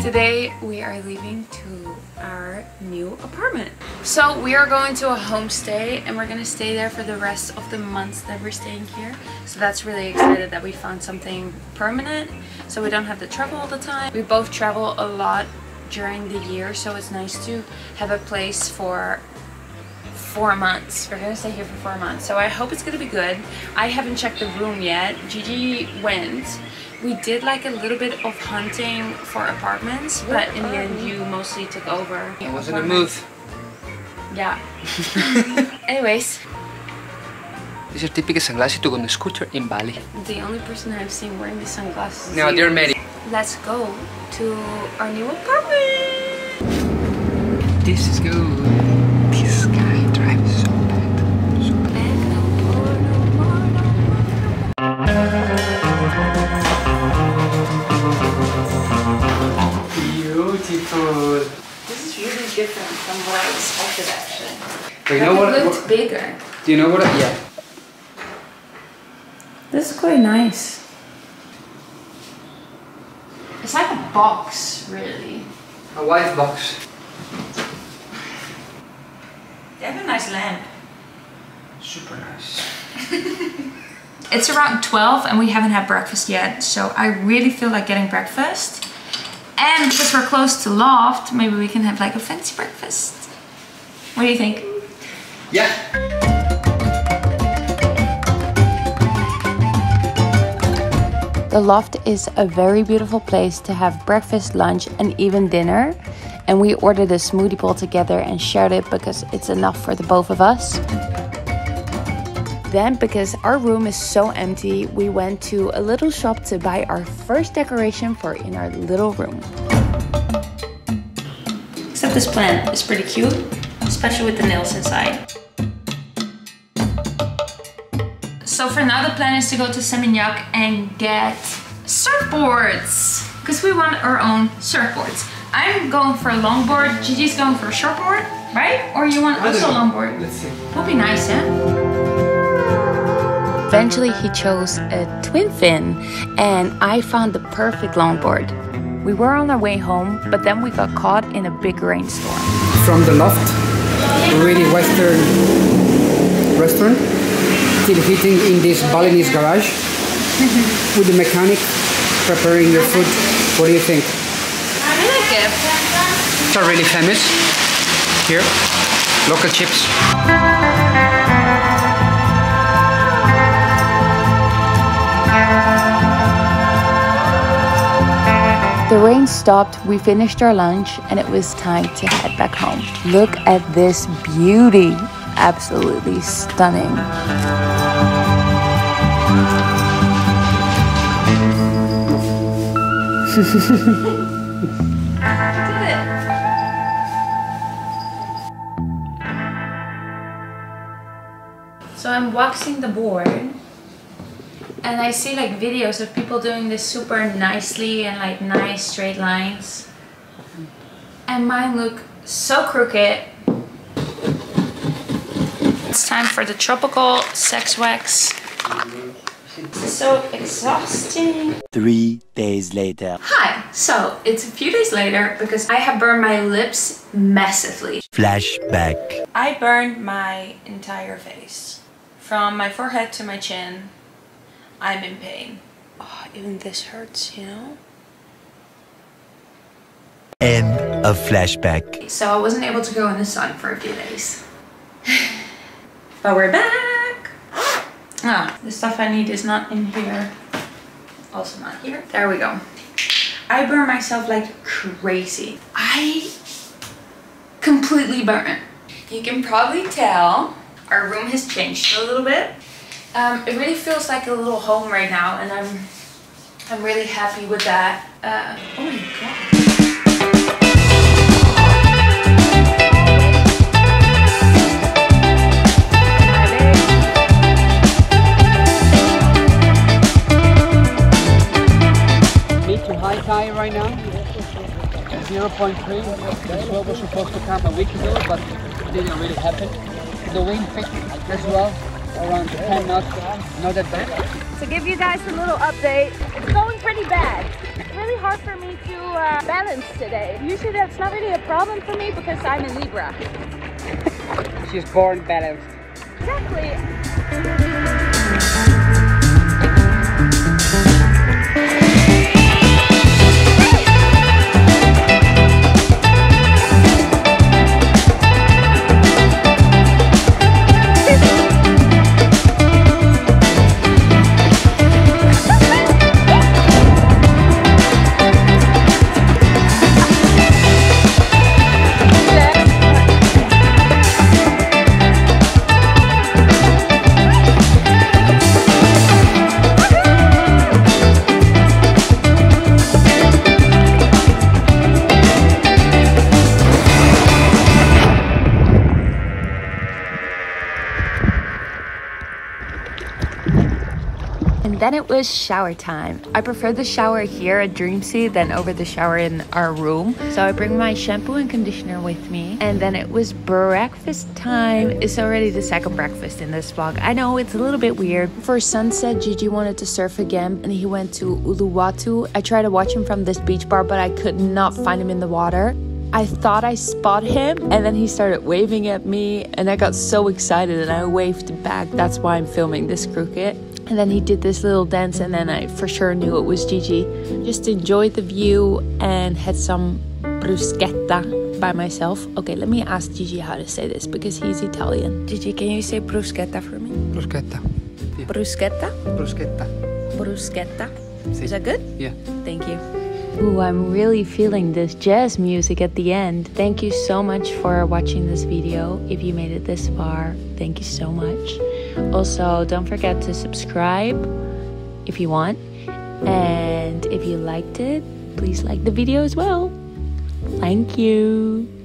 Today we are leaving to our new apartment. So we are going to a homestay and we're gonna stay there for the rest of the months that we're staying here. So that's really excited that we found something permanent so we don't have to travel all the time. We both travel a lot during the year so it's nice to have a place for four months. We're gonna stay here for four months, so I hope it's gonna be good. I haven't checked the room yet. Gigi went. We did like a little bit of hunting for apartments, but in the end, you mostly took over. I was in the mood. Yeah. Anyways, These are typical sunglasses to go on the scooter in Bali. the only person I've seen wearing these sunglasses. No, you. they're many. Let's go to our new apartment. This is good. Different from what I expected actually. But you Like, know what? it looked what- bigger. Do you know what? I- yeah. This is quite nice. It's like a box, really. A white box. They have a nice lamp. Super nice. It's around 12 and we haven't had breakfast yet, so I really feel like getting breakfast. And because we're close to Loft, maybe we can have like a fancy breakfast. What do you think? Yeah. The Loft is a very beautiful place to have breakfast, lunch, and even dinner. And we ordered a smoothie bowl together and shared it because it's enough for the both of us. Then, because our room is so empty, we went to a little shop to buy our first decoration for in our little room. Except this plant is pretty cute, especially with the nails inside. So for now the plan is to go to Seminyak and get surfboards. Because we want our own surfboards. I'm going for a longboard, Gigi's going for a shortboard, right? Or you want also a longboard? Let's see. Would be nice, yeah? Eventually, he chose a twin fin, and I found the perfect longboard. We were on our way home, but then we got caught in a big rainstorm. From the loft, really western restaurant, still heating in this Balinese garage with the mechanic preparing your food. What do you think? I like it. It's are really famous here. Local chips. The rain stopped, we finished our lunch, and it was time to head back home. Look at this beauty! Absolutely stunning. So I'm waxing the board and I see like videos of people doing this super nicely and like nice straight lines. And mine look so crooked. It's time for the tropical sex wax. This is so exhausting. Three days later. Hi, so it's a few days later because I have burned my lips massively. Flashback. I burned my entire face. From my forehead to my chin. I'm in pain. Oh, even this hurts, you know? End of flashback. So I wasn't able to go in the sun for a few days. but we're back! Ah, the stuff I need is not in here. Also not here. There we go. I burn myself like crazy. I completely burn. You can probably tell our room has changed a little bit. Um, it really feels like a little home right now and I'm I'm really happy with that. Uh, oh my god. High tide right now. 0.3. This what was supposed to come a week ago, but it didn't really happen. The wind picked as well, around 10 knots. Not that bad. To give you guys a little update, it's going pretty bad. It's really hard for me to uh, balance today. Usually that's not really a problem for me because I'm a Libra. She's born balanced. Exactly. Then it was shower time. I prefer the shower here at Dreamsea than over the shower in our room. So I bring my shampoo and conditioner with me. And then it was breakfast time. It's already the second breakfast in this vlog. I know it's a little bit weird. For sunset, Gigi wanted to surf again and he went to Uluwatu. I tried to watch him from this beach bar, but I could not find him in the water. I thought I spot him and then he started waving at me and I got so excited and I waved back. That's why I'm filming this crooked. And then he did this little dance and then I for sure knew it was Gigi. Just enjoyed the view and had some bruschetta by myself. Okay, let me ask Gigi how to say this because he's Italian. Gigi, can you say bruschetta for me? Bruschetta. Bruschetta? Bruschetta. Bruschetta. Is that good? Yeah. Thank you. Ooh, I'm really feeling this jazz music at the end. Thank you so much for watching this video. If you made it this far, thank you so much. Also, don't forget to subscribe if you want. And if you liked it, please like the video as well. Thank you.